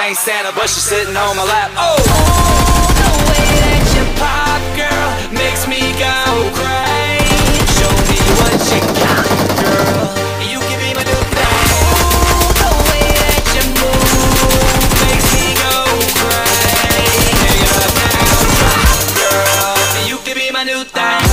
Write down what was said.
ain't Santa, but she's sitting on my lap. Oh, oh the way that you pop, girl, makes me go crazy. Show me what you got, girl. You can be my new thing. Oh, the way that you move makes me go crazy. Girl, you can be my new thing.